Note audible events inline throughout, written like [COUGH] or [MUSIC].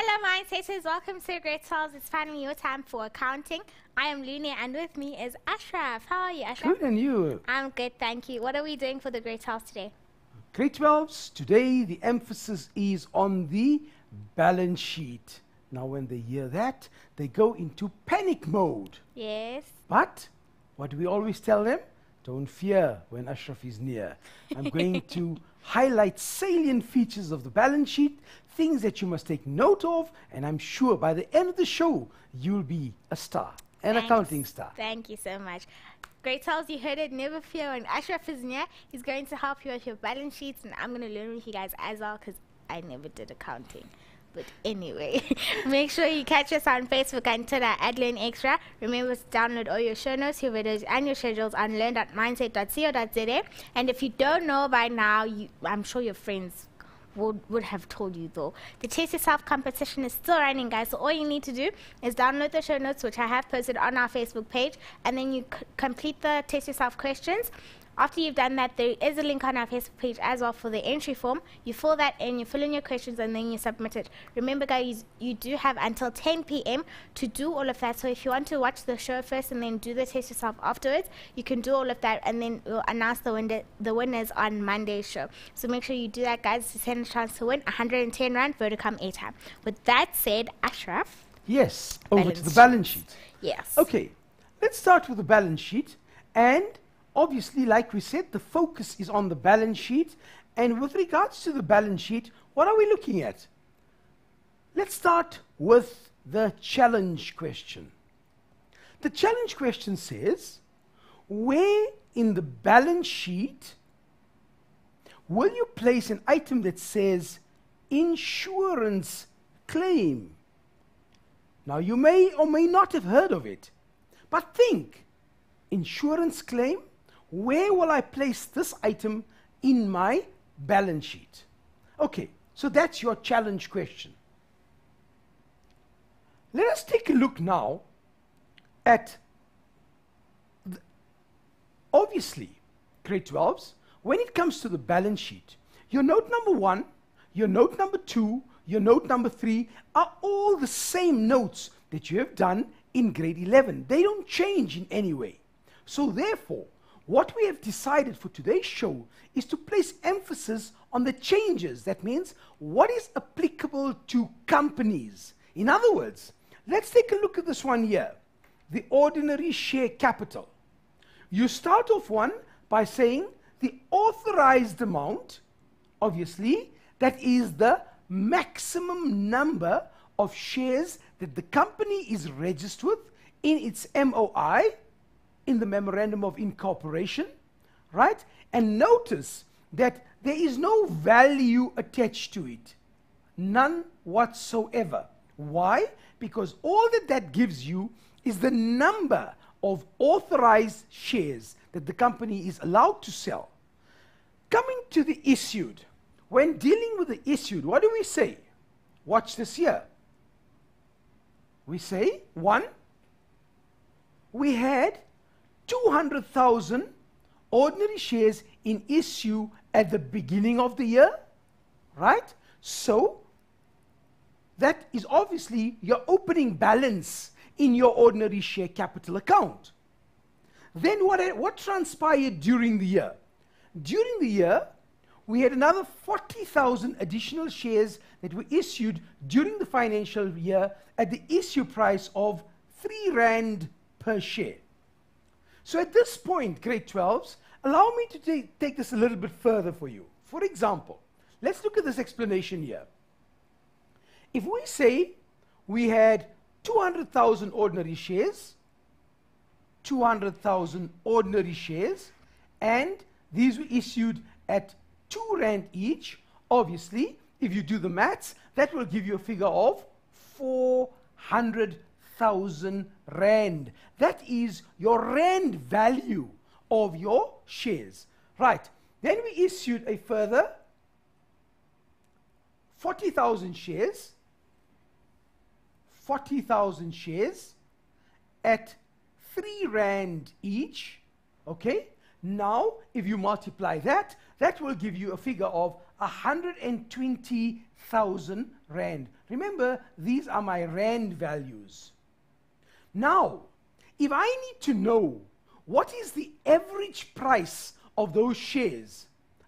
Hello, Mindsetters. Welcome to Great Souls. It's finally your time for accounting. I am Luni, and with me is Ashraf. How are you, Ashraf? Good, and you? I'm good, thank you. What are we doing for the Great House today? Grade 12s, today the emphasis is on the balance sheet. Now, when they hear that, they go into panic mode. Yes. But what do we always tell them? Don't fear when Ashraf is near. I'm going [LAUGHS] to highlight salient features of the balance sheet, things that you must take note of, and I'm sure by the end of the show, you'll be a star, an Thanks. accounting star. Thank you so much. Great House, you heard it. Never fear And Ashraf is near. He's going to help you with your balance sheets, and I'm going to learn with you guys as well because I never did accounting. But anyway, [LAUGHS] make sure you catch us on Facebook and Twitter at Learn Extra. Remember to download all your show notes, your videos, and your schedules on learn.mindset.co.za. And if you don't know by now, you, I'm sure your friends would, would have told you though. The Test Yourself competition is still running, guys. So all you need to do is download the show notes, which I have posted on our Facebook page, and then you complete the Test Yourself questions. After you've done that, there is a link on our Facebook page as well for the entry form. You fill that in, you fill in your questions, and then you submit it. Remember, guys, you do have until 10 p.m. to do all of that. So if you want to watch the show first and then do the test yourself afterwards, you can do all of that, and then we'll announce the, winner, the winners on Monday's show. So make sure you do that, guys, to stand a chance to win 110 Rand Vodacom airtime. With that said, Ashraf. Yes, over to the balance sheet. Yes. Okay, let's start with the balance sheet. And obviously, like we said, the focus is on the balance sheet. And with regards to the balance sheet, what are we looking at? Let's start with the challenge question. The challenge question says, where in the balance sheet will you place an item that says insurance claim? Now, you may or may not have heard of it, but think insurance claim, where will I place this item in my balance sheet? Okay, so that's your challenge question. Let us take a look now at obviously grade 12s when it comes to the balance sheet your note number one your note number two your note number three are all the same notes that you have done in grade 11 they don't change in any way so therefore what we have decided for today's show is to place emphasis on the changes. That means what is applicable to companies? In other words let's take a look at this one here. The ordinary share capital. You start off one by saying the authorized amount, obviously, that is the maximum number of shares that the company is registered with in its MOI, in the Memorandum of Incorporation, right? And notice that there is no value attached to it, none whatsoever. Why? Because all that that gives you is the number of authorized shares that the company is allowed to sell. Coming to the issued, when dealing with the issued, what do we say? Watch this here. We say, one, we had 200,000 ordinary shares in issue at the beginning of the year, right? So, that is obviously your opening balance in your ordinary share capital account. Then what, what transpired during the year? During the year, we had another 40,000 additional shares that were issued during the financial year at the issue price of 3 Rand per share. So at this point, grade 12s, allow me to ta- take this a little bit further for you. For example, let's look at this explanation here. If we say we had 200,000 ordinary shares, 200,000 ordinary shares, and these were issued at 2 Rand each. Obviously, if you do the maths, that will give you a figure of 400,000 Rand. That is your Rand value of your shares. Right. Then we issued a further 40,000 shares. 40,000 shares at 3 Rand each. Okay? Now, if you multiply that, that will give you a figure of 120,000 Rand. Remember, these are my Rand values. Now, if I need to know what is the average price of those shares,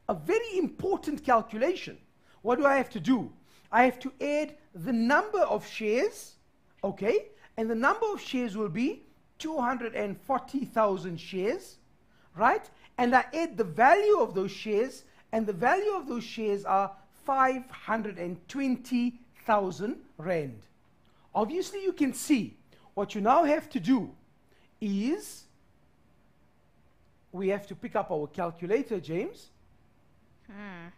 a very important calculation, what do I have to do? I have to add the number of shares, okay? And the number of shares will be 240,000 shares, right? And I add the value of those shares, and the value of those shares are 520,000 Rand. Obviously, you can see what you now have to do is we have to pick up our calculator, James. Hmm.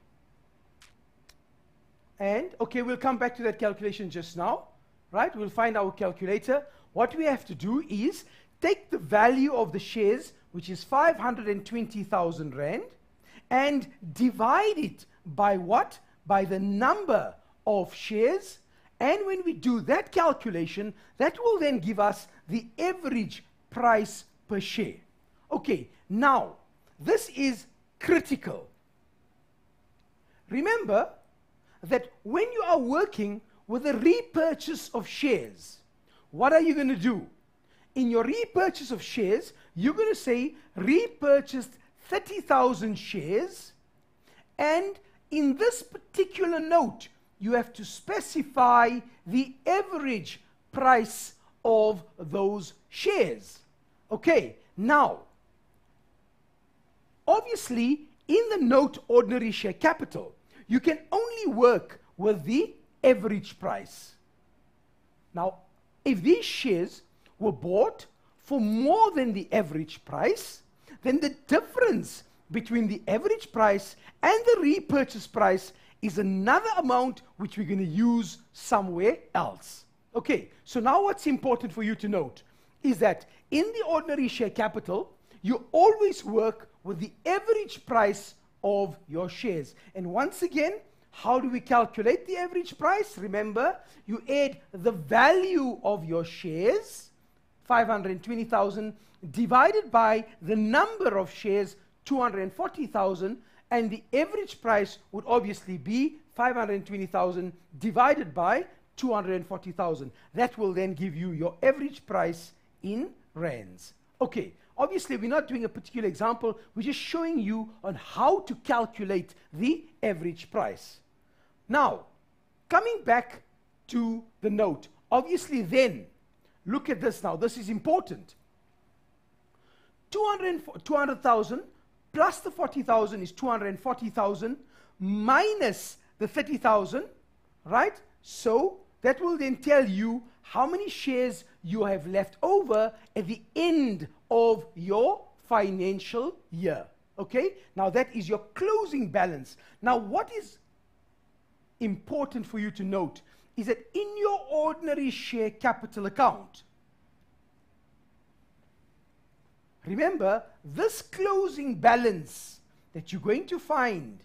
And, okay, we'll come back to that calculation just now, right? We'll find our calculator. What we have to do is take the value of the shares, which is 520,000 Rand, and divide it by what? By the number of shares. And when we do that calculation, that will then give us the average price per share. Okay, now, this is critical. Remember that when you are working with a repurchase of shares, what are you going to do? In your repurchase of shares, you're going to say repurchased 30,000 shares, and in this particular note, you have to specify the average price of those shares. Okay, now, obviously, in the note ordinary share capital, you can only work with the average price. Now, if these shares were bought for more than the average price, then the difference between the average price and the repurchase price is another amount which we're going to use somewhere else. Okay, so now what's important for you to note is that in the ordinary share capital, you always work with the average price of your shares. And once again, how do we calculate the average price? Remember, you add the value of your shares, 520,000, divided by the number of shares, 240,000, and the average price would obviously be 520,000 divided by 240,000. That will then give you your average price in rands. Okay, obviously we're not doing a particular example, we're just showing you on how to calculate the average price. Now, coming back to the note, obviously then, look at this now, this is important. 200,000 plus the 40,000 is 240,000 minus the 30,000, right? So that will then tell you how many shares you have left over at the end of your financial year. Okay? Now that is your closing balance. Now, what is important for you to note is that in your ordinary share capital account, remember this closing balance that you're going to find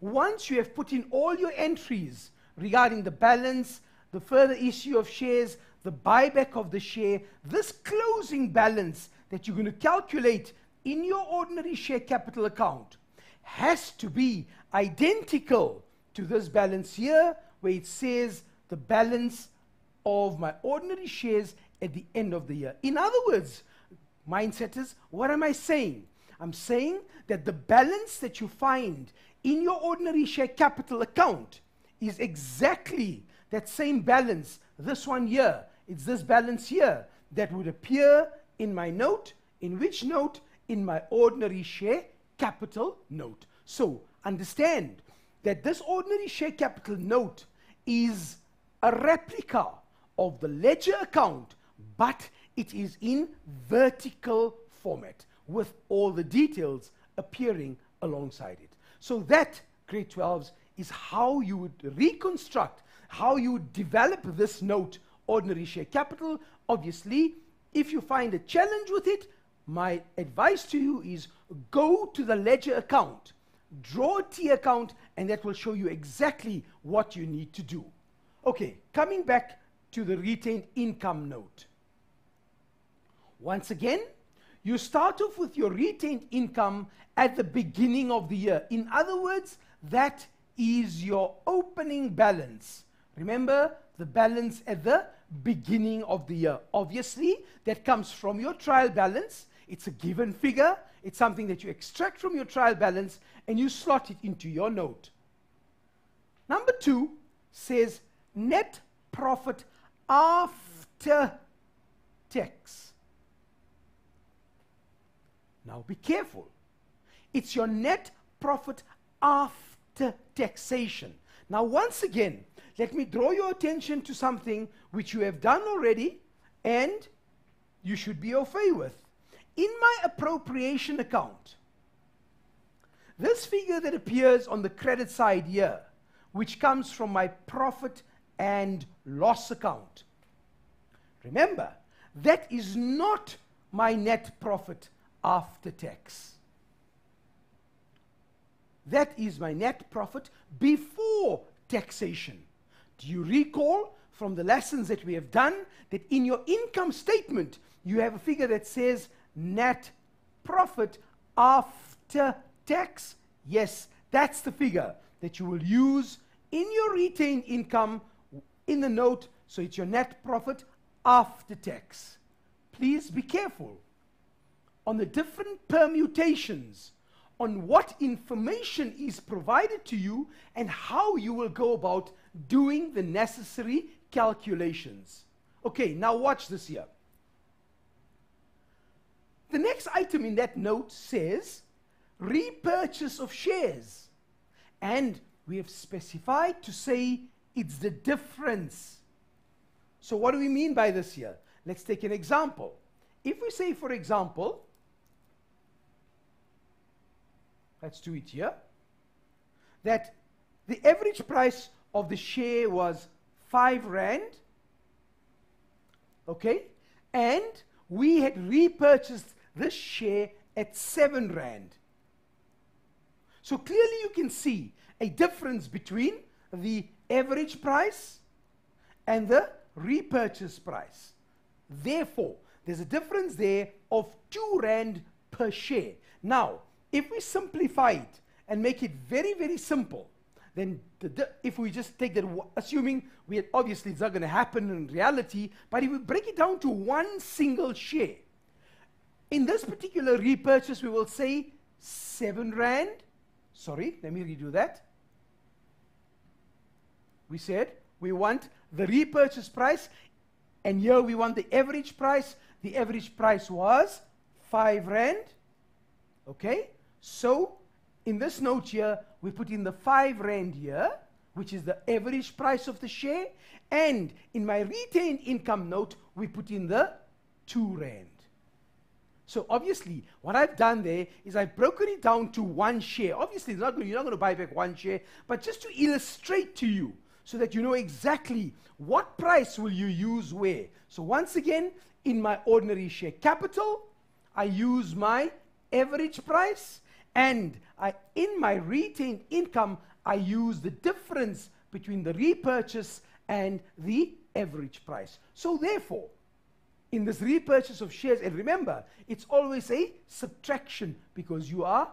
once you have put in all your entries regarding the balance, the further issue of shares, the buyback of the share, this closing balance that you're going to calculate in your ordinary share capital account has to be identical to this balance here where it says the balance of my ordinary shares at the end of the year. In other words, mindsetters, what am I saying? I'm saying that the balance that you find in your ordinary share capital account is exactly that same balance, this one here. It's this balance here that would appear in my note. In which note? In my ordinary share capital note. So understand that this ordinary share capital note is a replica of the ledger account, but it is in vertical format with all the details appearing alongside it. So that, grade 12s, is how you would reconstruct, how you would develop this note, ordinary share capital. Obviously, if you find a challenge with it, my advice to you is go to the ledger account draw a T account, and that will show you exactly what you need to do. Okay, coming back to the retained income note. Once again, you start off with your retained income at the beginning of the year. In other words, that is your opening balance. Remember the balance at the beginning of the year. Obviously, that comes from your trial balance. It's a given figure. It's something that you extract from your trial balance and you slot it into your note. Number two says net profit after tax. Now be careful. It's your net profit after taxation. Now, once again, let me draw your attention to something which you have done already and you should be fait with. In my appropriation account, this figure that appears on the credit side here, which comes from my profit and loss account, remember, that is not my net profit after tax. That is my net profit before taxation. Do you recall from the lessons that we have done that in your income statement you have a figure that says net profit after tax? Yes, that's the figure that you will use in your retained income in the note. So it's your net profit after tax. Please be careful on the different permutations on what information is provided to you and how you will go about doing the necessary calculations. Okay, now watch this here. The next item in that note says repurchase of shares. And we have specified to say it's the difference. So, what do we mean by this here? Let's take an example. If we say, for example, let's do it here, that the average price of the share was 5 rand, okay, and we had repurchased this share at 7 rand. So clearly you can see a difference between the average price and the repurchase price. Therefore, there's a difference there of 2 rand per share. Now, if we simplify it and make it very, very simple, then the, if we just take that, assuming we had, obviously it's not going to happen in reality, but if we break it down to one single share, in this particular repurchase, we will say 7 Rand. Sorry, let me redo that. We said we want the repurchase price, and here we want the average price. The average price was 5 Rand. Okay? So, in this note here, we put in the 5 Rand here, which is the average price of the share. And in my retained income note, we put in the 2 Rand. So obviously, what I've done there is I've broken it down to one share. Obviously, not you're not going to buy back one share, but just to illustrate to you so that you know exactly what price will you use where. So once again, in my ordinary share capital, I use my average price and I, in my retained income, I use the difference between the repurchase and the average price. So therefore, in this repurchase of shares, and remember, it's always a subtraction because you are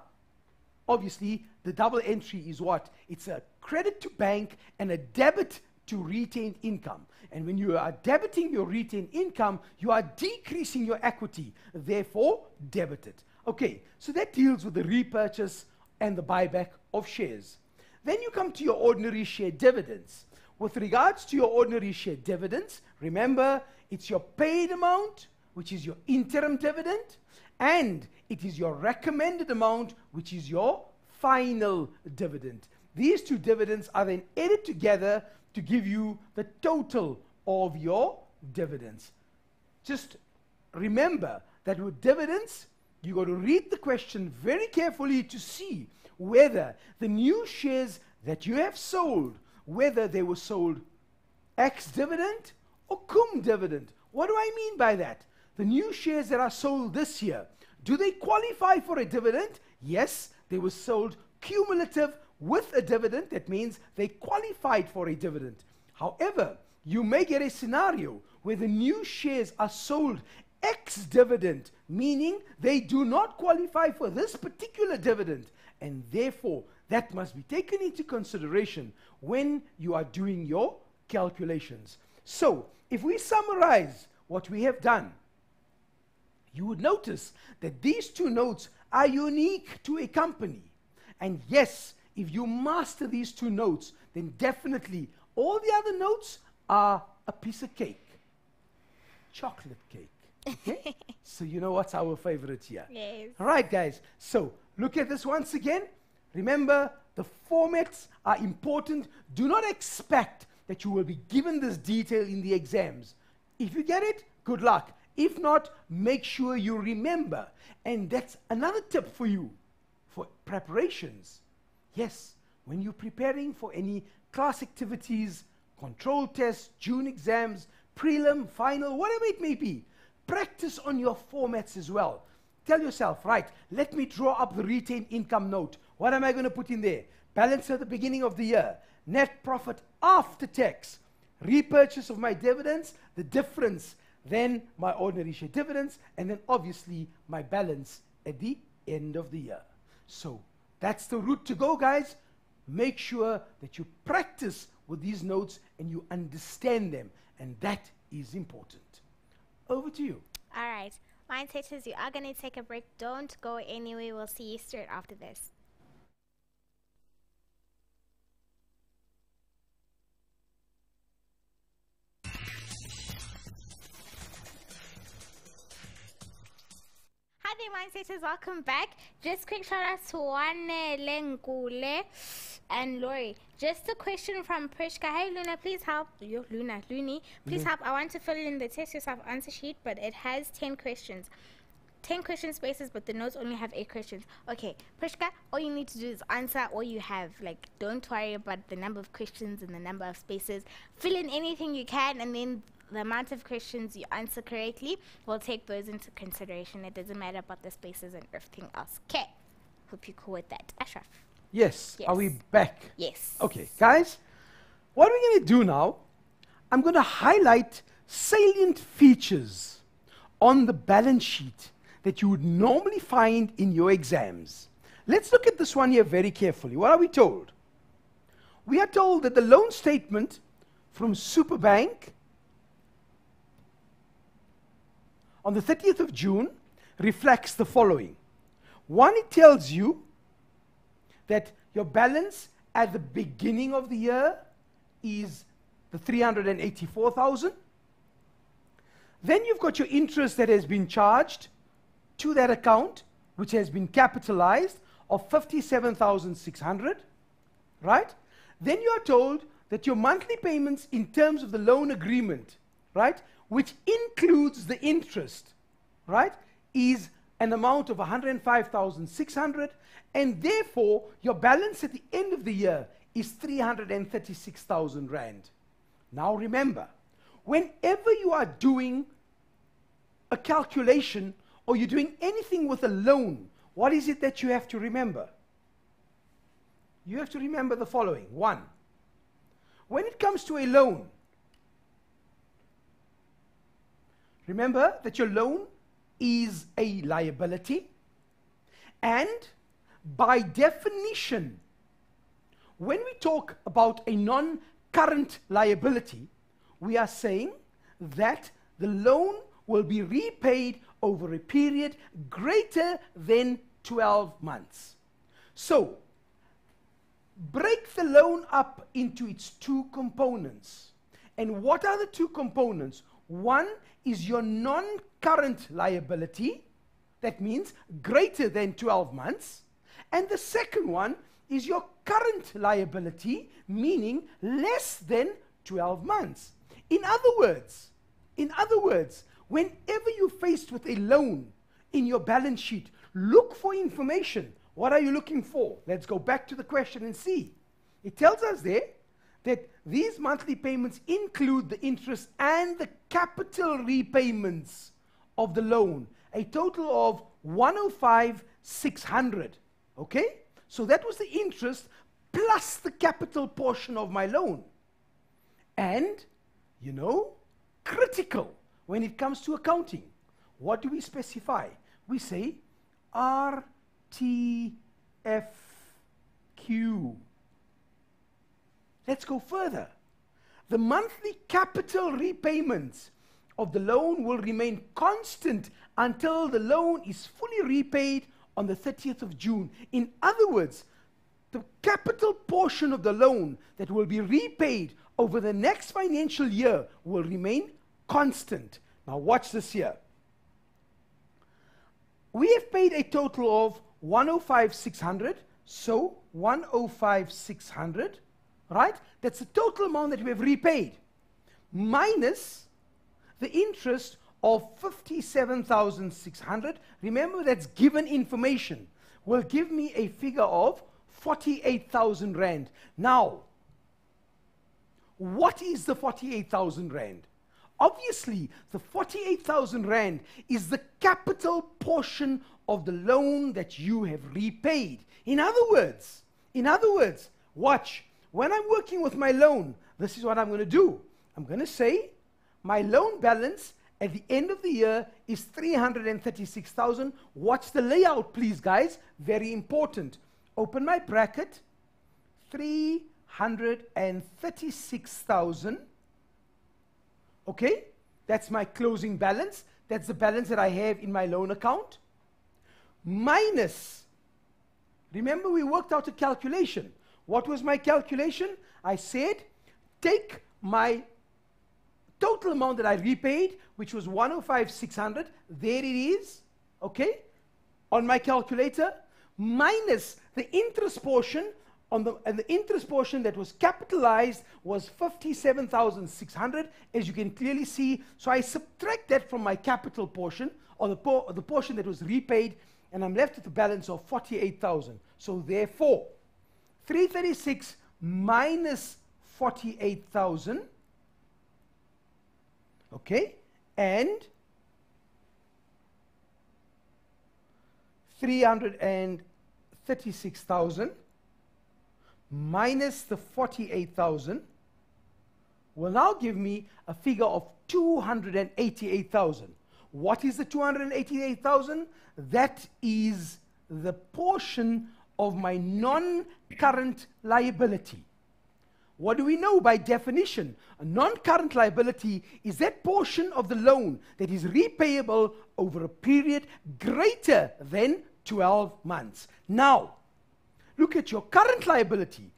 obviously the double entry is what? It's a credit to bank and a debit to retained income. And when you are debiting your retained income, you are decreasing your equity, therefore debited. Okay, so that deals with the repurchase and the buyback of shares. Then you come to your ordinary share dividends. With regards to your ordinary share dividends, remember it's your paid amount, which is your interim dividend, and it is your recommended amount, which is your final dividend. These two dividends are then added together to give you the total of your dividends. Just remember that with dividends, you got to read the question very carefully to see whether the new shares that you have sold, whether they were sold ex dividend or cum dividend. What do I mean by that? The new shares that are sold this year, do they qualify for a dividend? Yes, they were sold cumulative with a dividend. That means they qualified for a dividend. However, you may get a scenario where the new shares are sold ex dividend, meaning they do not qualify for this particular dividend, and therefore that must be taken into consideration when you are doing your calculations. So, if we summarize what we have done, you would notice that these two notes are unique to a company. And yes, if you master these two notes, then definitely all the other notes are a piece of cake. Chocolate cake. Okay? [LAUGHS] so you know what's our favorite here. Yes. All right, guys. So look at this once again. Remember, the formats are important. Do not expect that you will be given this detail in the exams. If you get it, good luck. If not, make sure you remember. And that's another tip for you for preparations. Yes, when you're preparing for any class activities, control tests, June exams, prelim, final, whatever it may be, practice on your formats as well. Tell yourself, right, let me draw up the retained income note. What am I going to put in there? Balance at the beginning of the year, net profit after tax, repurchase of my dividends, the difference, then my ordinary share dividends, and then obviously my balance at the end of the year. So that's the route to go, guys. Make sure that you practice with these notes and you understand them, and that is important. Over to you. All right. Mindsetters, you are going to take a break. Don't go anywhere. We'll see you straight after this. Hi there, Mindsetters. Welcome back. Just quick shout out to Wanele Nkule and Lori. Just a question from Prishka. Hey, Luna, please help. Yo, Luna, Looney, please help. I want to fill in the test yourself answer sheet, but it has 10 questions. 10 question spaces, but the notes only have 8 questions. Okay, Prishka, all you need to do is answer all you have. Like, don't worry about the number of questions and the number of spaces. Fill in anything you can, and then the amount of questions you answer correctly, we'll take those into consideration. It doesn't matter about the spaces and everything else. Okay, hope you're cool with that. Ashraf. Yes, yes. are we back? Yes. Okay, guys, what are we're going to do now, I'm going to highlight salient features on the balance sheet that you would normally find in your exams. Let's look at this one here very carefully. What are we told? We are told that the loan statement from Superbank on the 30th of June reflects the following. One, it tells you that your balance at the beginning of the year is the 384,000. Then you've got your interest that has been charged to that account, which has been capitalized of 57,600, right? Then you are told that your monthly payments in terms of the loan agreement, right, which includes the interest, right, is an amount of 105,600 and therefore your balance at the end of the year is 336,000 rand. Now remember, whenever you are doing a calculation or you're doing anything with a loan, what is it that you have to remember? You have to remember the following. One, when it comes to a loan, remember that your loan is a liability, and by definition, when we talk about a non current liability, we are saying that the loan will be repaid over a period greater than 12 months. So, break the loan up into its two components. And what are the two components? One is your non current liability, that means greater than 12 months. And the second one is your current liability, meaning less than 12 months. In other words, in other words, whenever you're faced with a loan in your balance sheet, look for information. What are you looking for? Let's go back to the question and see. It tells us there that these monthly payments include the interest and the capital repayments of the loan, a total of 105,600. Okay? So that was the interest plus the capital portion of my loan. And, you know, critical when it comes to accounting. what do we specify? We say RTFQ. Let's go further. The monthly capital repayments of the loan will remain constant until the loan is fully repaid on the 30th of June. In other words, the capital portion of the loan that will be repaid over the next financial year will remain constant. Now, watch this here. We have paid a total of 105,600. So, 105,600, right? That's the total amount that we have repaid, minus the interest of 57,600. Remember, that's given information. Will give me a figure of 48,000 Rand. Now, what is the 48,000 Rand? Obviously, the 48,000 Rand is the capital portion of the loan that you have repaid. In other words, in other words, watch. When I'm working with my loan, this is what I'm going to do. I'm going to say my loan balance at the end of the year is 336,000. Watch the layout, please, guys. Very important. Open my bracket. 336,000. Okay? That's my closing balance. That's the balance that I have in my loan account. Minus. Remember, we worked out a calculation. What was my calculation? I said, take my total amount that I repaid, which was 105,600, there it is, okay, on my calculator, minus the interest portion, on the, and the interest portion that was capitalized was 57,600, as you can clearly see. So I subtract that from my capital portion, or the, por or the portion that was repaid, and I'm left with a balance of 48,000. So therefore, 336 minus 48,000 Okay? And 336,000 minus the 48,000 will now give me a figure of 288,000. What is the 288,000? That is the portion of my non-current liability. What do we know by definition? A non current liability is that portion of the loan that is repayable over a period greater than 12 months. Now, look at your current liability.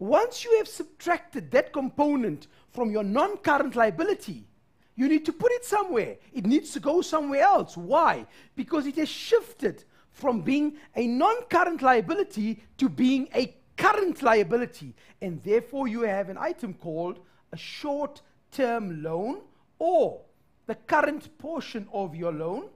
Once you have subtracted that component from your non current liability, you need to put it somewhere. It needs to go somewhere else. Why? Because it has shifted from being a non current liability to being a current liability, and therefore you have an item called a short term loan or the current portion of your loan,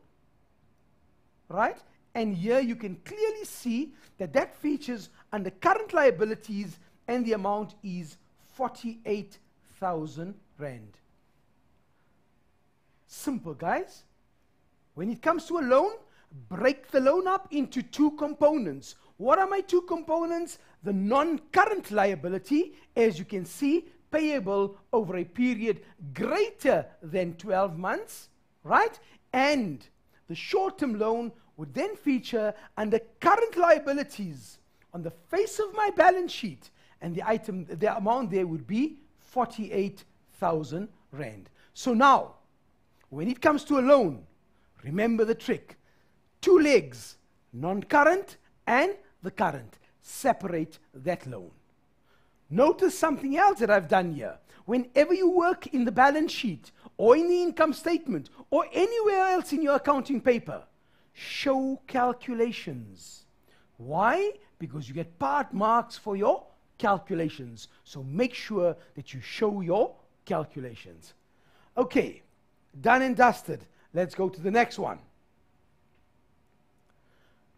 right? And here you can clearly see that that features under current liabilities and the amount is 48,000 Rand. Simple, guys. When it comes to a loan, break the loan up into two components. What are my two components? The non-current liability, as you can see, payable over a period greater than 12 months, right? And the short-term loan would then feature under current liabilities on the face of my balance sheet, and the item, the amount there would be 48,000 rand. So now, when it comes to a loan, remember the trick: two legs, non-current and the current. Separate that loan. Notice something else that I've done here. Whenever you work in the balance sheet or in the income statement or anywhere else in your accounting paper, show calculations. Why? Because you get part marks for your calculations. So make sure that you show your calculations. Okay, done and dusted. Let's go to the next one.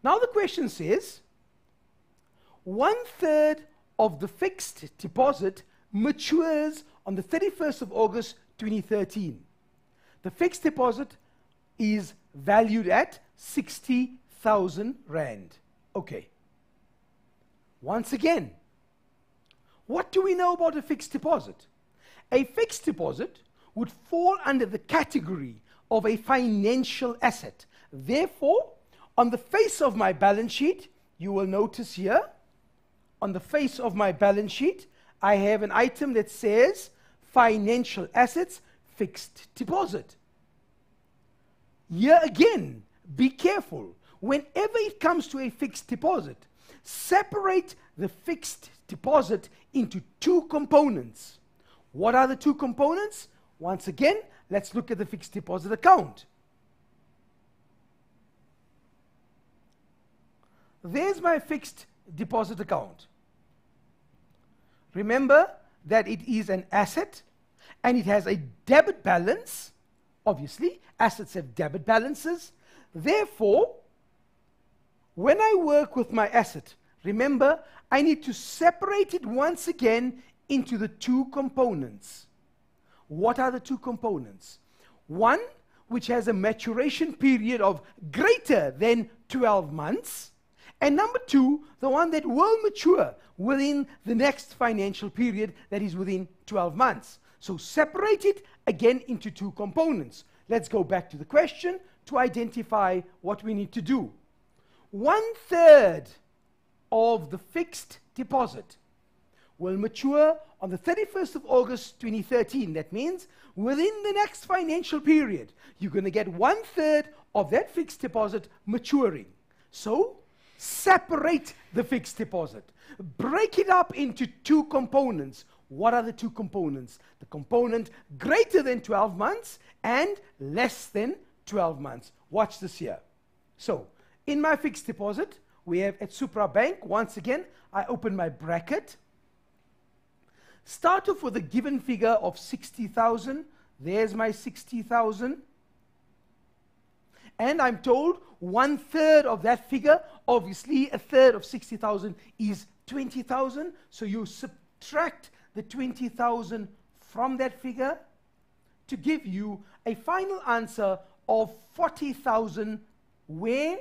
Now the question says, one third of the fixed deposit matures on the 31st of August 2013. The fixed deposit is valued at 60,000 Rand. Okay. Once again, what do we know about a fixed deposit? A fixed deposit would fall under the category of a financial asset. Therefore, on the face of my balance sheet, you will notice here, on the face of my balance sheet, I have an item that says financial assets, fixed deposit. Here again, be careful. Whenever it comes to a fixed deposit, separate the fixed deposit into two components. What are the two components? Once again, let's look at the fixed deposit account. There's my fixed deposit account. Remember that it is an asset and it has a debit balance. Obviously, assets have debit balances. Therefore, when I work with my asset, remember, I need to separate it once again into the two components. What are the two components? One, which has a maturation period of greater than 12 months. And number two, the one that will mature within the next financial period, that is within 12 months. So separate it again into two components. Let's go back to the question to identify what we need to do. One third of the fixed deposit will mature on the 31st of August 2013. That means within the next financial period, you're going to get one third of that fixed deposit maturing. So separate the fixed deposit, break it up into two components. What are the two components? The component greater than 12 months and less than 12 months. Watch this here. So, in my fixed deposit, we have at Supra Bank, once again, I open my bracket. Start off with a given figure of 60,000. There's my 60,000. And I'm told one third of that figure, obviously a third of 60,000 is 20,000. So you subtract the 20,000 from that figure to give you a final answer of 40,000 where,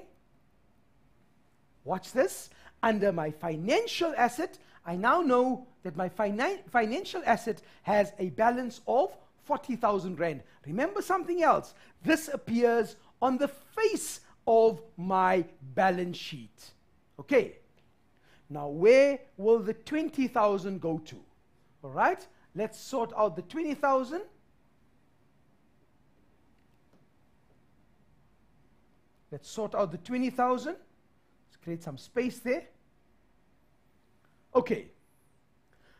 watch this, under my financial asset, I now know that my fina financial asset has a balance of 40,000 Rand. Remember something else. This appears on the face of my balance sheet. Okay. Now, where will the 20,000 go to? All right, let's sort out the 20,000. Let's sort out the 20,000. Let's create some space there. Okay.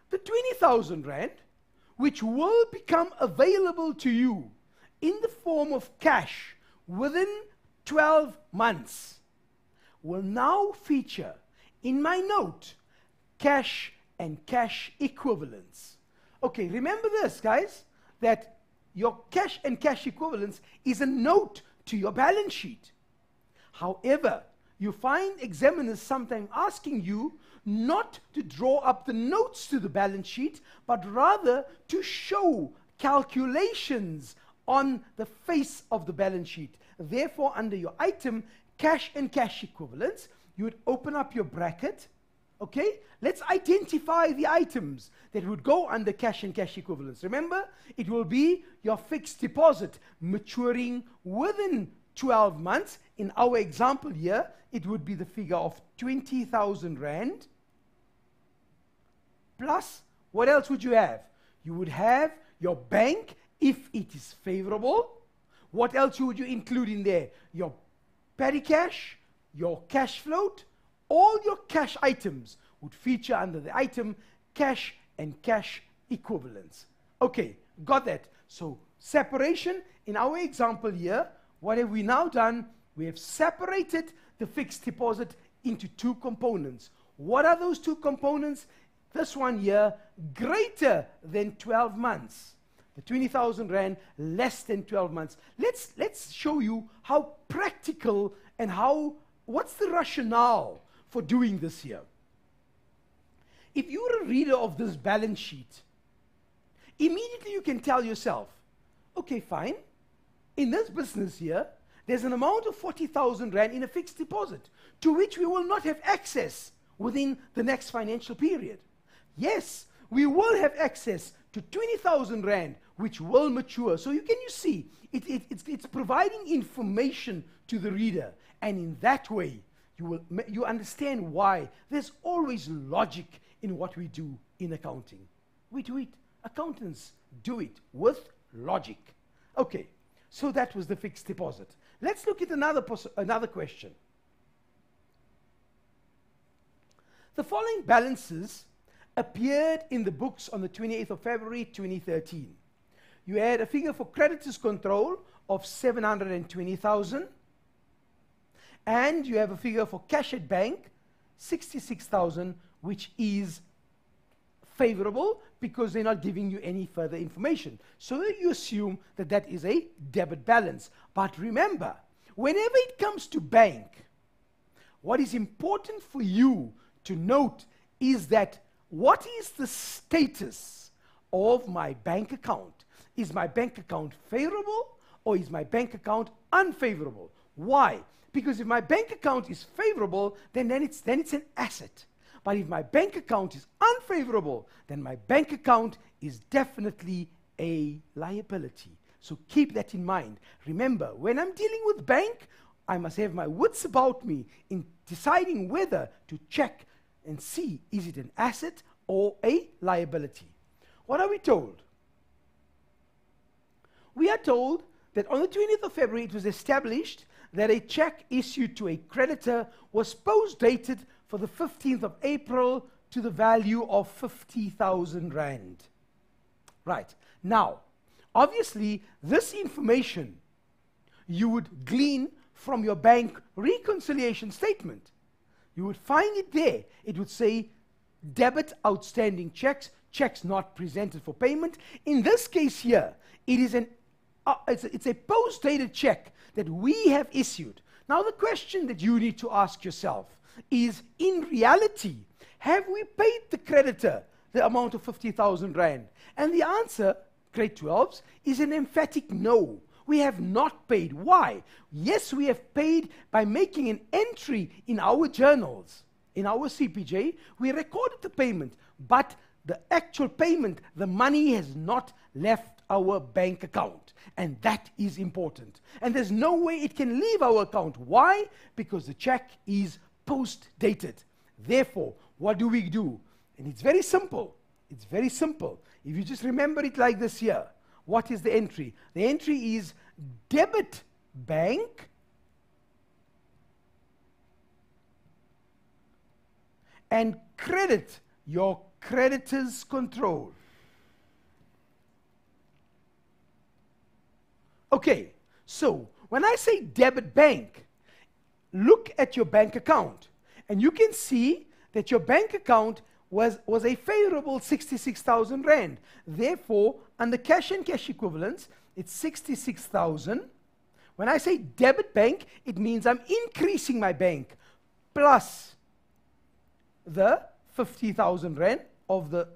The 20,000 Rand, which will become available to you in the form of cash within 12 months, will now feature in my note cash and cash equivalents. Okay, remember this, guys, that your cash and cash equivalents is a note to your balance sheet. However, you find examiners sometimes asking you not to draw up the notes to the balance sheet, but rather to show calculations on the face of the balance sheet. Therefore, under your item, cash and cash equivalents, you would open up your bracket Okay? Let's identify the items that would go under cash and cash equivalents. Remember, it will be your fixed deposit maturing within 12 months. In our example here, it would be the figure of 20,000 Rand. Plus, what else would you have? You would have your bank if it is favorable. What else would you include in there? Your petty cash, your cash float, all your cash items would feature under the item cash and cash equivalents. Okay, got that. So separation, in our example here, what have we now done? We have separated the fixed deposit into two components. What are those two components? This one here, greater than 12 months. The 20,000 Rand, less than 12 months. Let's, let's show you how practical and how, what's the rationale for doing this here. If you're a reader of this balance sheet, immediately you can tell yourself, okay, fine. In this business here, there's an amount of 40,000 Rand in a fixed deposit to which we will not have access within the next financial period. Yes, we will have access to 20,000 Rand which will mature. So you can you see, it, it, it's, it's providing information to the reader. And in that way, you will you understand why there's always logic in what we do in accounting. We do it. Accountants do it with logic. Okay, so that was the fixed deposit. Let's look at another, another question. The following balances appeared in the books on the 28th of February 2013. You had a figure for creditors control of 720,000 and you have a figure for cash at bank 66,000 which is favorable because they're not giving you any further information. So you assume that that is a debit balance. But remember, whenever it comes to bank, what is important for you to note is that what is the status of my bank account? Is my bank account favorable or is my bank account unfavorable? Why? Because if my bank account is favorable, then, then, it's, then it's an asset. But if my bank account is unfavorable, then my bank account is definitely a liability. So keep that in mind. Remember, when I'm dealing with bank, I must have my wits about me in deciding whether to check and see is it an asset or a liability. What are we told? We are told that on the 20th of February it was established that a check issued to a creditor was post dated for the 15th of April to the value of 50,000 Rand. Right. Now, obviously, this information you would glean from your bank reconciliation statement. You would find it there. It would say debit outstanding checks, checks not presented for payment. In this case here, it is an uh, it's, a, it's a post-dated check that we have issued. Now the question that you need to ask yourself is, in reality, have we paid the creditor the amount of 50,000 rand? And the answer, grade 12s, is an emphatic no. We have not paid. Why? Yes, we have paid by making an entry in our journals. In our CPJ, we recorded the payment, but the actual payment, the money has not left our bank account. And that is important. And there's no way it can leave our account. Why? Because the check is post dated. Therefore, what do we do? And it's very simple. It's very simple. If you just remember it like this here, what is the entry? The entry is debit bank and credit your creditor's control. Okay, so when I say debit bank, look at your bank account and you can see that your bank account was, was a favorable 66,000 Rand. Therefore, under cash and cash equivalents, it's 66,000. When I say debit bank, it means I'm increasing my bank plus the 50,000 Rand of the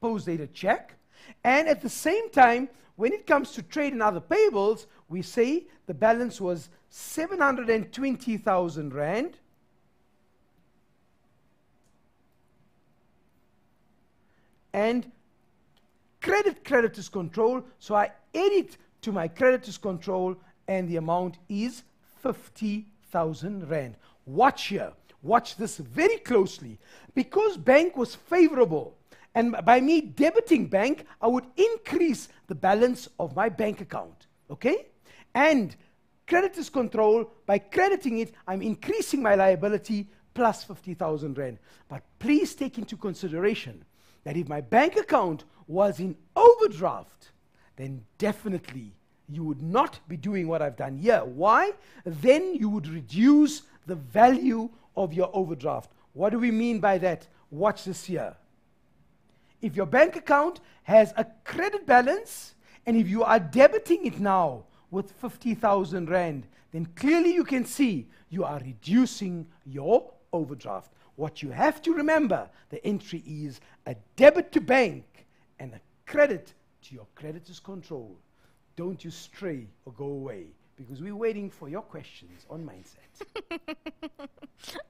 post-dated check. And at the same time, when it comes to trade and other payables, we say the balance was 720,000 Rand. And credit creditors control, so I add it to my creditors control and the amount is 50,000 Rand. Watch here. Watch this very closely. Because bank was favorable, and by me debiting bank, I would increase the balance of my bank account. Okay? And creditors control, by crediting it, I'm increasing my liability plus 50,000 Rand. But please take into consideration that if my bank account was in overdraft, then definitely you would not be doing what I've done here. Why? Then you would reduce the value of your overdraft. What do we mean by that? Watch this here if your bank account has a credit balance and if you are debiting it now with 50,000 Rand, then clearly you can see you are reducing your overdraft. What you have to remember the entry is a debit to bank and a credit to your creditor's control. Don't you stray or go away because we're waiting for your questions on mindset. [LAUGHS]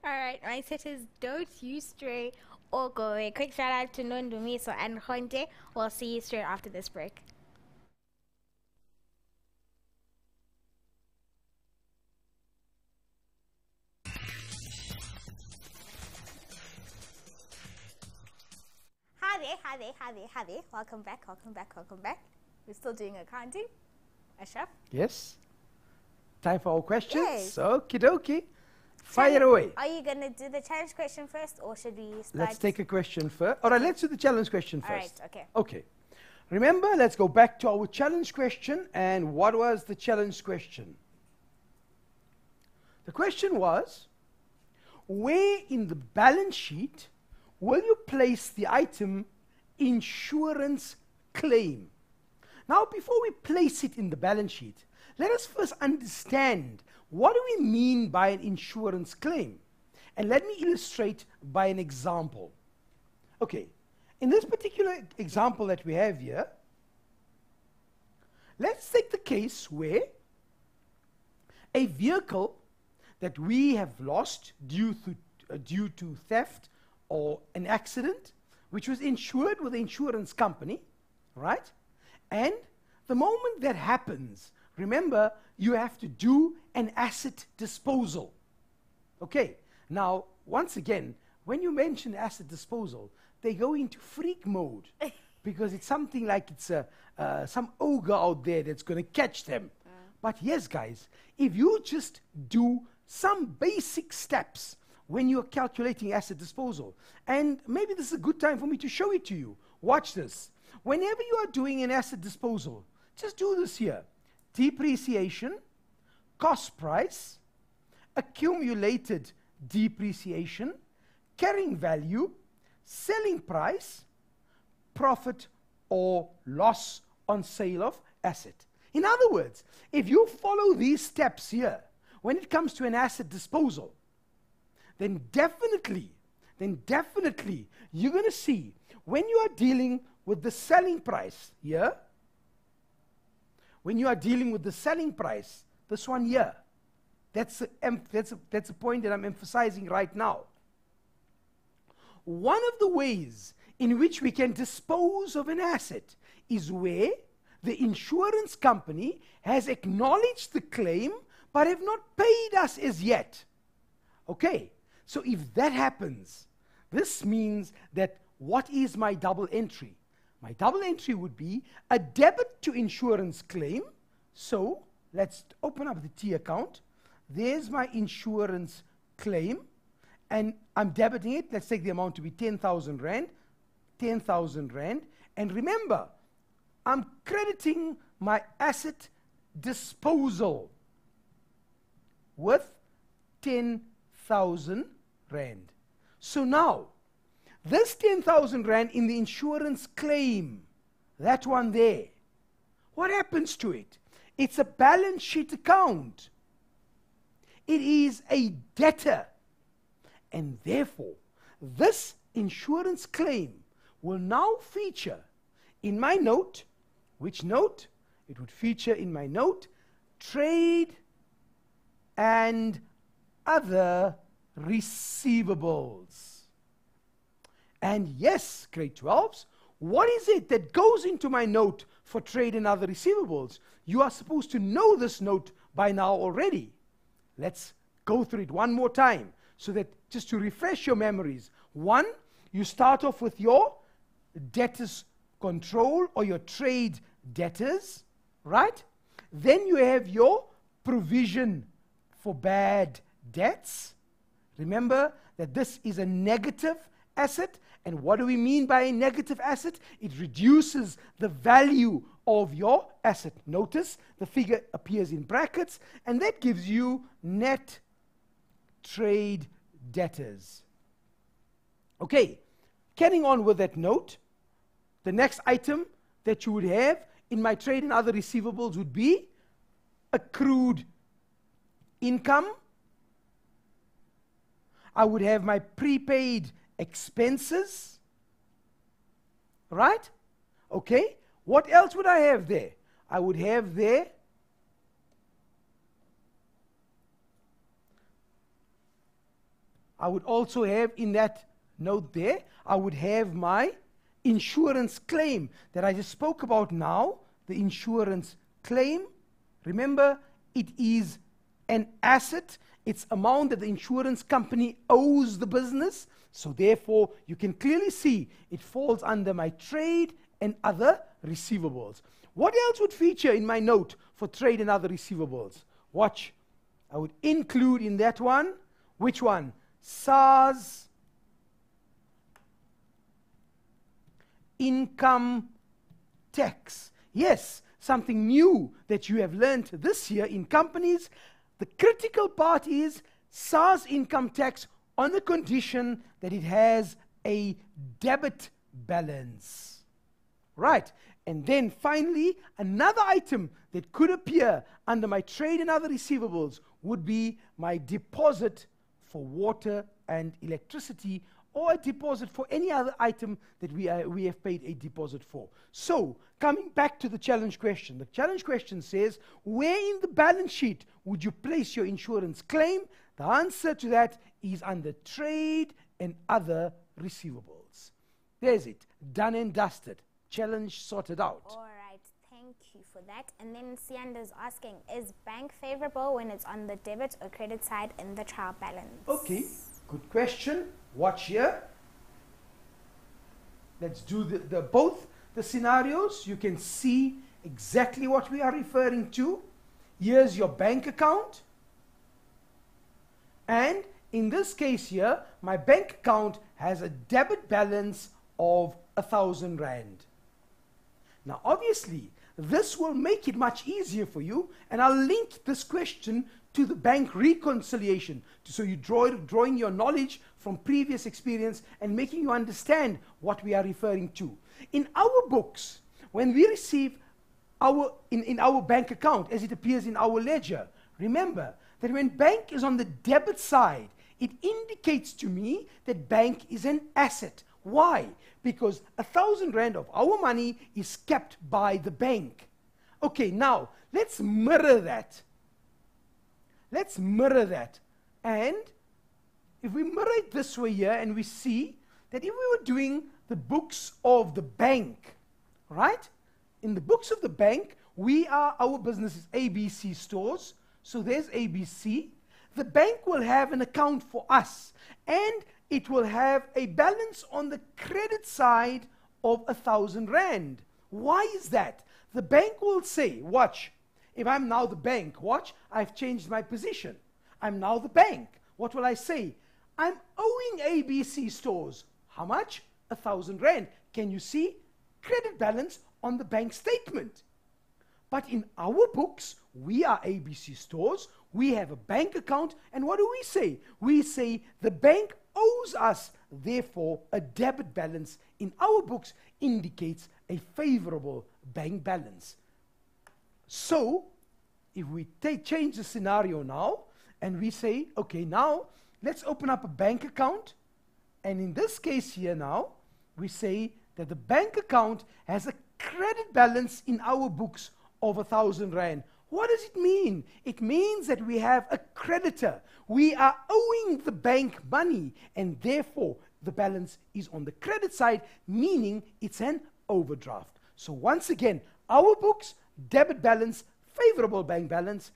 All right, mindset is don't you stray or go away. Quick shout out to Nondumiso and Honte. We'll see you straight after this break. There, hi there, hi there, hi there. Welcome back, welcome back, welcome back. We're still doing accounting. Ashraf? Yes. Time for our questions. Yes. Okie dokie. Fire Challenge- away. Are you going to do the challenge question first or should we start? Let's take a question first. All right, let's do the challenge question All right, first. okay. Okay. Remember, let's go back to our challenge question. And what was the challenge question? The question was where in the balance sheet will you place the item insurance claim? Now, before we place it in the balance sheet, let us first understand what do we mean by an insurance claim? And let me illustrate by an example. Okay, in this particular example that we have here, let's take the case where a vehicle that we have lost due to, uh, due to theft or an accident, which was insured with the insurance company, right? And the moment that happens, remember, you have to do an asset disposal. Okay, now, once again, when you mention asset disposal, they go into freak mode [LAUGHS] because it's something like it's a, uh, some ogre out there that's going to catch them. But yes, guys, if you just do some basic steps when you're calculating asset disposal, and maybe this is a good time for me to show it to you. Watch this. Whenever you are doing an asset disposal, just do this here depreciation, cost price, accumulated depreciation, carrying value, selling price, profit or loss on sale of asset. In other words, if you follow these steps here, when it comes to an asset disposal, then definitely, then definitely you're going to see when you are dealing with the selling price here, when you are dealing with the selling price, this one here, that's a, that's, a, that's a point that I'm emphasizing right now. One of the ways in which we can dispose of an asset is where the insurance company has acknowledged the claim but have not paid us as yet. Okay, so if that happens, this means that what is my double entry? My double entry would be a debit to insurance claim. So let's open up the T account. There's my insurance claim, and I'm debiting it. Let's take the amount to be 10,000 Rand. 10,000 Rand. And remember, I'm crediting my asset disposal with 10,000 Rand. So now, this 10,000 Rand in the insurance claim, that one there, what happens to it? It's a balance sheet account. It is a debtor. And therefore, this insurance claim will now feature in my note. Which note? It would feature in my note trade and other receivables. And yes, grade 12s, what is it that goes into my note for trade and other receivables? You are supposed to know this note by now already. Let's go through it one more time so that just to refresh your memories. One, you start off with your debtors control or your trade debtors, right? Then you have your provision for bad debts. Remember that this is a negative asset. And what do we mean by a negative asset? It reduces the value of your asset. Notice the figure appears in brackets, and that gives you net trade debtors. Okay, carrying on with that note, the next item that you would have in my trade and other receivables would be accrued income. I would have my prepaid expenses. Right? Okay. What else would I have there? I would have there I would also have in that note there, I would have my insurance claim that I just spoke about now, the insurance claim. Remember, it is an asset, it's amount that the insurance company owes the business. So therefore, you can clearly see it falls under my trade and other receivables. What else would feature in my note for trade and other receivables? Watch. I would include in that one, which one? SARS income tax. Yes, something new that you have learned this year in companies. The critical part is SARS income tax on the condition that it has a debit balance. Right. And then finally, another item that could appear under my trade and other receivables would be my deposit for water and electricity or a deposit for any other item that we, uh, we have paid a deposit for. So, coming back to the challenge question, the challenge question says, where in the balance sheet would you place your insurance claim? The answer to that is under trade and other receivables. There's it, done and dusted. Challenge sorted out. All right, thank you for that. And then Sianda is asking, is bank favorable when it's on the debit or credit side in the trial balance? Okay, good question. Watch here. Let's do the, the both the scenarios. You can see exactly what we are referring to. Here's your bank account. And in this case here, my bank account has a debit balance of a thousand rand. Now, obviously, this will make it much easier for you, and I'll link this question to the bank reconciliation. So you draw, drawing your knowledge from previous experience and making you understand what we are referring to. In our books, when we receive our, in, in our bank account, as it appears in our ledger, remember that when bank is on the debit side, it indicates to me that bank is an asset. Why? Because a thousand rand of our money is kept by the bank. Okay, now let's mirror that Let's mirror that. And if we mirror it this way here and we see that if we were doing the books of the bank, right? In the books of the bank, we are, our business is ABC stores. So there's ABC. The bank will have an account for us and it will have a balance on the credit side of a thousand rand. Why is that? The bank will say, watch, if I'm now the bank, watch, I've changed my position. I'm now the bank. What will I say? I'm owing ABC stores. How much? A thousand rand. Can you see? Credit balance on the bank statement. But in our books, we are ABC stores. We have a bank account. And what do we say? We say the bank owes us. Therefore, a debit balance in our books indicates a favorable bank balance. So, if we take, change the scenario now and we say, okay, now let's open up a bank account. And in this case here now, we say that the bank account has a credit balance in our books of a thousand rand. What does it mean? It means that we have a creditor. We are owing the bank money, and therefore the balance is on the credit side, meaning it's an overdraft. So, once again, our books debit balance, favorable bank balance,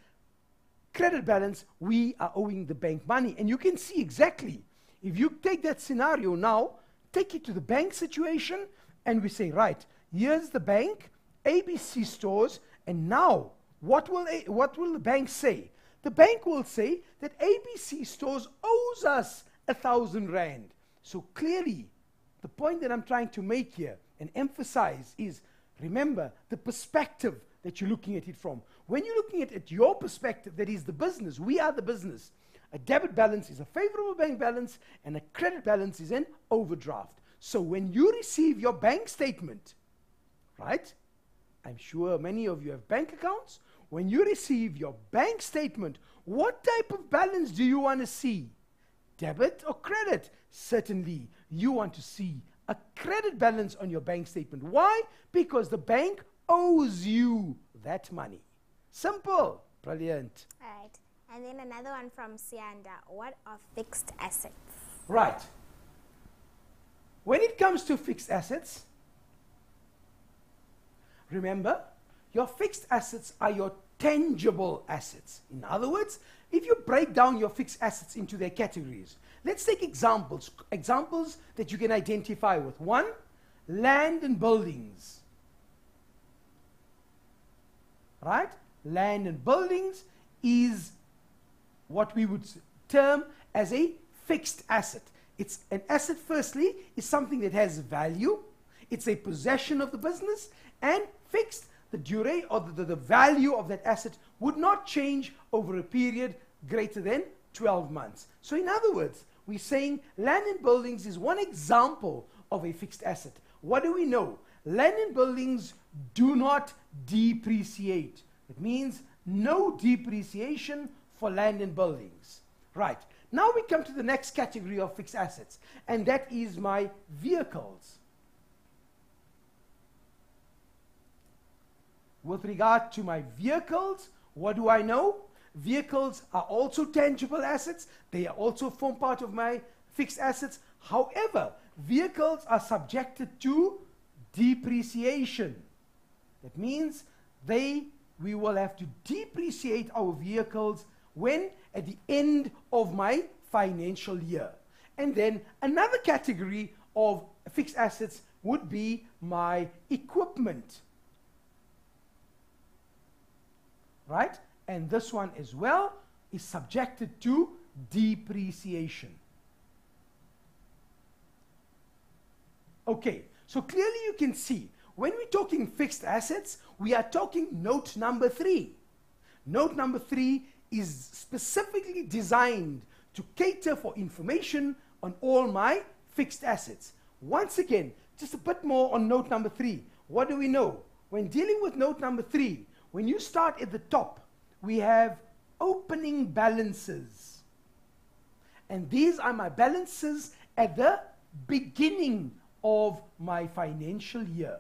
credit balance, we are owing the bank money. And you can see exactly, if you take that scenario now, take it to the bank situation, and we say, right, here's the bank, ABC stores, and now what will, a, what will the bank say? The bank will say that ABC stores owes us a thousand rand. So clearly, the point that I'm trying to make here and emphasize is remember the perspective that you're looking at it from. When you're looking at it, your perspective, that is the business, we are the business. A debit balance is a favorable bank balance, and a credit balance is an overdraft. So when you receive your bank statement, right? I'm sure many of you have bank accounts. When you receive your bank statement, what type of balance do you want to see? Debit or credit? Certainly, you want to see a credit balance on your bank statement. Why? Because the bank owes you that money. Simple. Brilliant. All right. And then another one from Sianda. What are fixed assets? Right. When it comes to fixed assets, remember, your fixed assets are your tangible assets. In other words, if you break down your fixed assets into their categories, Let's take examples. Examples that you can identify with. One, land and buildings. Right? Land and buildings is what we would term as a fixed asset. It's an asset, firstly, is something that has value. It's a possession of the business and fixed. The durée or the, the, the value of that asset would not change over a period greater than 12 months. So, in other words, we're saying land and buildings is one example of a fixed asset. What do we know? Land and buildings do not depreciate. It means no depreciation for land and buildings. Right. Now we come to the next category of fixed assets, and that is my vehicles. With regard to my vehicles, what do I know? Vehicles are also tangible assets. They are also form part of my fixed assets. However, vehicles are subjected to depreciation. That means they we will have to depreciate our vehicles when at the end of my financial year. And then another category of fixed assets would be my equipment. Right? And this one as well is subjected to depreciation. Okay, so clearly you can see when we're talking fixed assets, we are talking note number three. Note number three is specifically designed to cater for information on all my fixed assets. Once again, just a bit more on note number three. What do we know? When dealing with note number three, when you start at the top, we have opening balances. And these are my balances at the beginning of my financial year.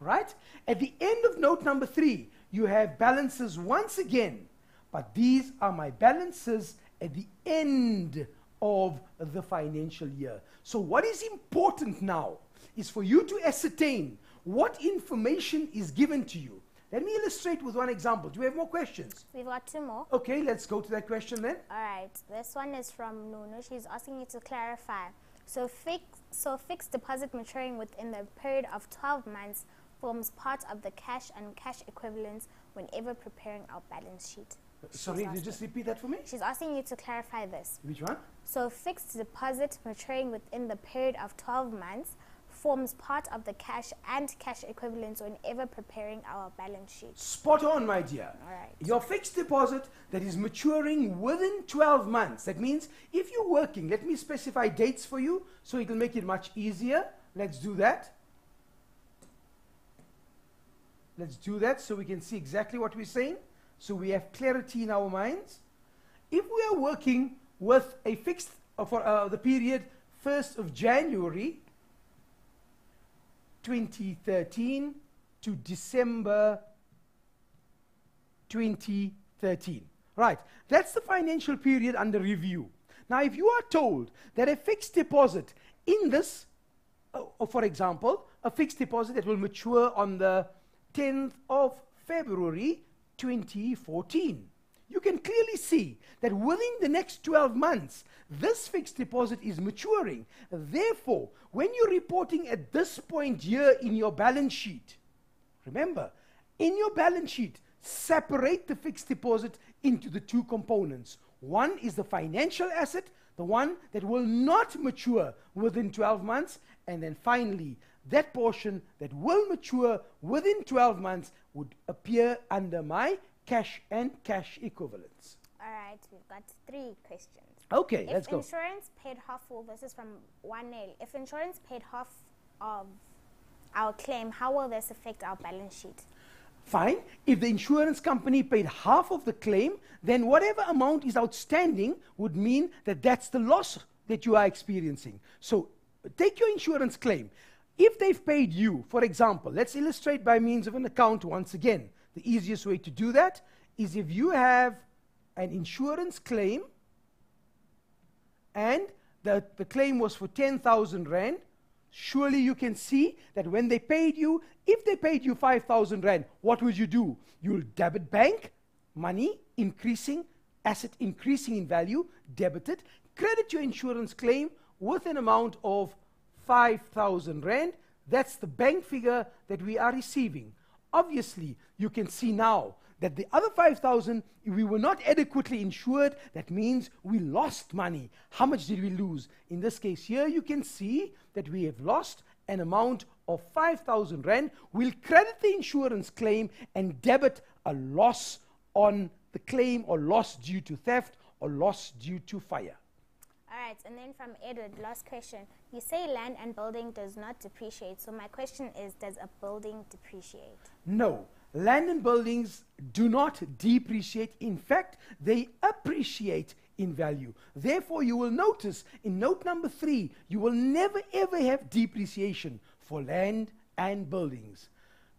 Right? At the end of note number three, you have balances once again but these are my balances at the end of the financial year. So, what is important now is for you to ascertain what information is given to you. Let me illustrate with one example. Do we have more questions? We've got two more. Okay, let's go to that question then. All right. This one is from Nunu. She's asking you to clarify. So, fix, so fixed deposit maturing within the period of 12 months forms part of the cash and cash equivalents whenever preparing our balance sheet. Sorry, did you just repeat that for me? She's asking you to clarify this. Which one? So, fixed deposit maturing within the period of 12 months forms part of the cash and cash equivalents whenever preparing our balance sheet. Spot on, my dear. All right. Your fixed deposit that is maturing within 12 months. That means if you're working, let me specify dates for you so it'll make it much easier. Let's do that. Let's do that so we can see exactly what we're saying so we have clarity in our minds. If we are working with a fixed uh, for uh, the period 1st of January 2013 to December 2013. Right, that's the financial period under review. Now, if you are told that a fixed deposit in this, uh, for example, a fixed deposit that will mature on the 10th of February 2014. You can clearly see that within the next 12 months, this fixed deposit is maturing. Therefore, when you're reporting at this point here in your balance sheet, remember, in your balance sheet, separate the fixed deposit into the two components. One is the financial asset, the one that will not mature within 12 months, and then finally, that portion that will mature within 12 months would appear under my cash and cash equivalents. All right, we've got three questions. Okay, if let's go. If insurance paid half full, this is from 1L. If insurance paid half of our claim, how will this affect our balance sheet? Fine. If the insurance company paid half of the claim, then whatever amount is outstanding would mean that that's the loss that you are experiencing. So take your insurance claim. If they've paid you, for example, let's illustrate by means of an account once again. The easiest way to do that is if you have an insurance claim and the, the claim was for 10,000 Rand, surely you can see that when they paid you, if they paid you 5,000 Rand, what would you do? You'll debit bank, money increasing, asset increasing in value, debited, credit your insurance claim with an amount of 5,000 Rand. That's the bank figure that we are receiving. Obviously, you can see now that the other 5,000, we were not adequately insured. That means we lost money. How much did we lose? In this case here, you can see that we have lost an amount of 5,000 Rand. We'll credit the insurance claim and debit a loss on the claim or loss due to theft or loss due to fire. All right, and then from Edward, last question. You say land and building does not depreciate. So my question is, does a building depreciate? No, land and buildings do not depreciate. In fact, they appreciate in value. Therefore, you will notice in note number three, you will never ever have depreciation for land and buildings.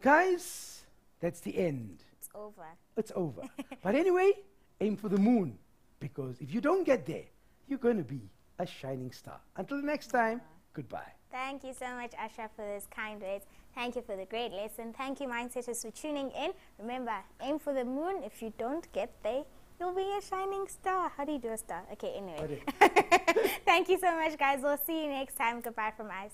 Guys, that's the end. It's over. It's over. but anyway, aim for the moon because if you don't get there, you're going to be a shining star. Until the next time, goodbye. Thank you so much, Asha, for this kind words. Thank you for the great lesson. Thank you, Mindsetters, for tuning in. Remember, aim for the moon. If you don't get there, you'll be a shining star. How do you do a star? Okay, anyway. [LAUGHS] Thank you so much, guys. We'll see you next time. Goodbye from us.